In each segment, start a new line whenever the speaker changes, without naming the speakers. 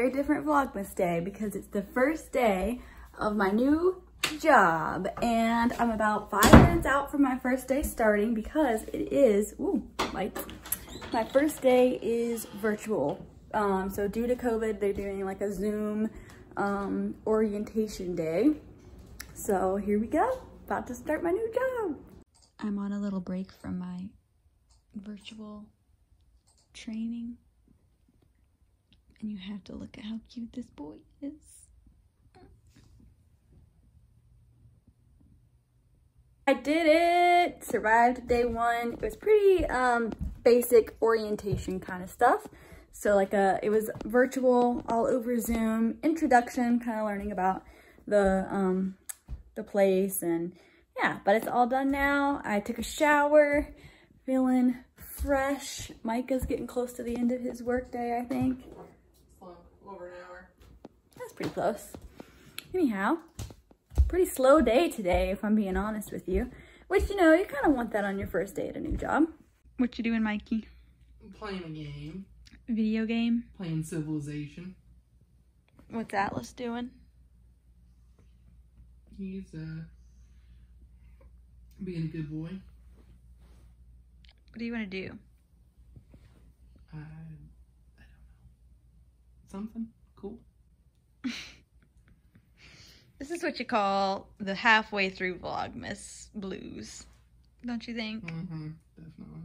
very different Vlogmas day because it's the first day of my new job and I'm about five minutes out from my first day starting because it is, ooh, lights. My first day is virtual. Um, so due to COVID, they're doing like a Zoom um, orientation day. So here we go, about to start my new job. I'm on a little break from my virtual training. And you have to look at how cute this boy is. I did it! Survived day one. It was pretty um, basic orientation kind of stuff. So like a, uh, it was virtual, all over Zoom, introduction, kind of learning about the, um, the place and yeah, but it's all done now. I took a shower, feeling fresh. Micah's getting close to the end of his workday, I think.
Over an hour.
That's pretty close. Anyhow, pretty slow day today, if I'm being honest with you. Which, you know, you kind of want that on your first day at a new job. What you doing, Mikey?
I'm playing a game.
Video game?
Playing Civilization.
What's Atlas doing?
He's, uh, being a good boy.
What do you want to do?
Uh, I don't know. Something cool.
This is what you call the halfway through Vlogmas blues, don't you think?
Mm-hmm, definitely.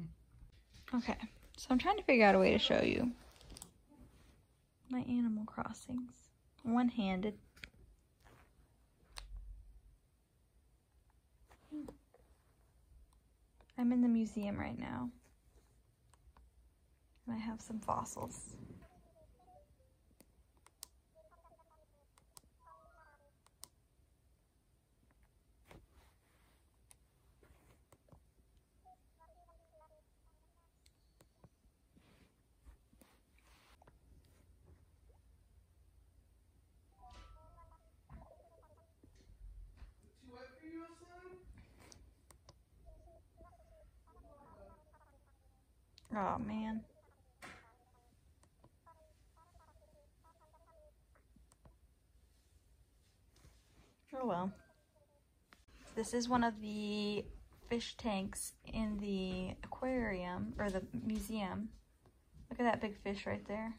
Okay, so I'm trying to figure out a way to show you my Animal Crossings. One-handed. I'm in the museum right now. And I have some fossils. Oh, man. Oh, well. This is one of the fish tanks in the aquarium, or the museum. Look at that big fish right there.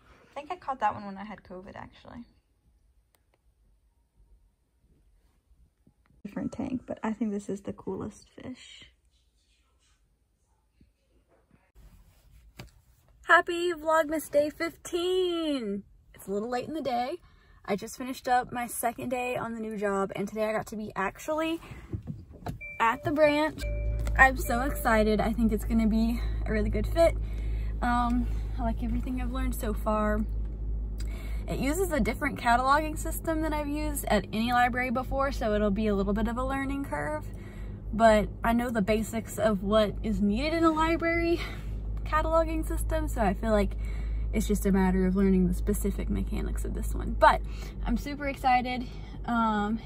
I think I caught that one when I had COVID, actually. Different tank, but I think this is the coolest fish. Happy Vlogmas Day 15! It's a little late in the day. I just finished up my second day on the new job and today I got to be actually at the branch. I'm so excited. I think it's gonna be a really good fit. Um, I like everything I've learned so far. It uses a different cataloging system than I've used at any library before, so it'll be a little bit of a learning curve. But I know the basics of what is needed in a library cataloging system, so I feel like it's just a matter of learning the specific mechanics of this one. But I'm super excited. Um,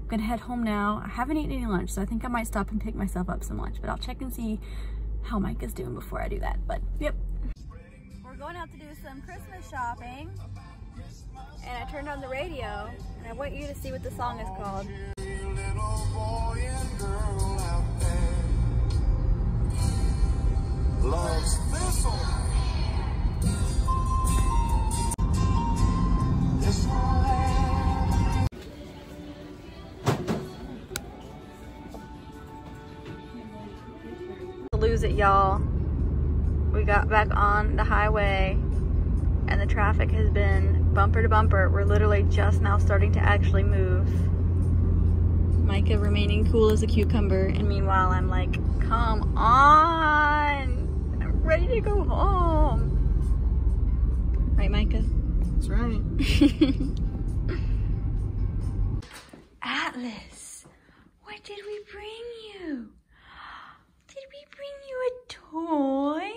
I'm gonna head home now. I haven't eaten any lunch, so I think I might stop and pick myself up some lunch, but I'll check and see how Mike is doing before I do that. But yep. We're going out to do some Christmas shopping. And I turned on the radio, and I want you to see what the song is called. This. Lose it, y'all. We got back on the highway and the traffic has been bumper to bumper. We're literally just now starting to actually move. Micah remaining cool as a cucumber and meanwhile I'm like, come on ready to go home. Right, Micah?
That's right.
Atlas, what did we bring you? Did we bring you a toy?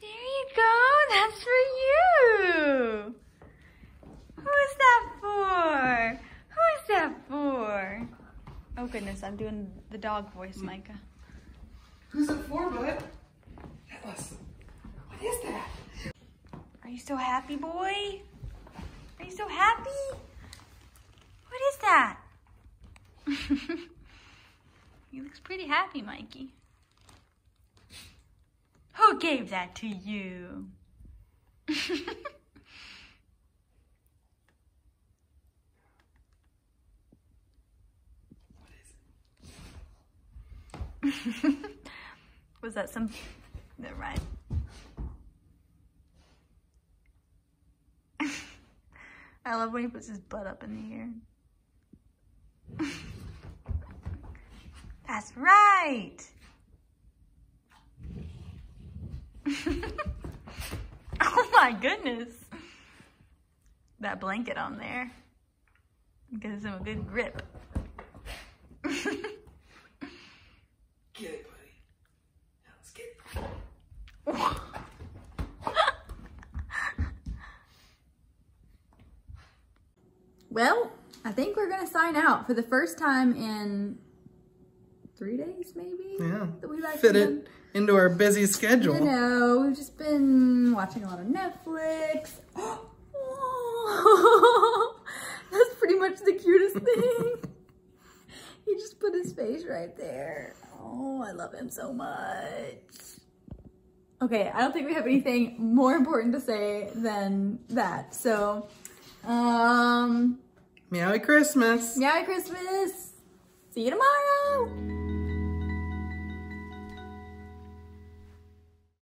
There you go, that's for you. Who's that for? Who's that for? Oh goodness, I'm doing the dog voice, hmm. Micah.
Who's it for, bud? Listen, what is that?
Are you so happy, boy? Are you so happy? What is that? he looks pretty happy, Mikey. Who gave that to you? Was that some? Never mind. I love when he puts his butt up in the air. That's right. oh my goodness. That blanket on there gives him a good grip.
Get it, buddy. Now let's get it.
Well, I think we're gonna sign out for the first time in three days, maybe.
Yeah.
That we've actually
Fit it into our busy schedule.
You know, we've just been watching a lot of Netflix. That's pretty much the cutest thing. he just put his face right there. Oh, I love him so much. Okay, I don't think we have anything more important to say than that. So, um,
Meowie Christmas.
Merry Christmas. See you tomorrow.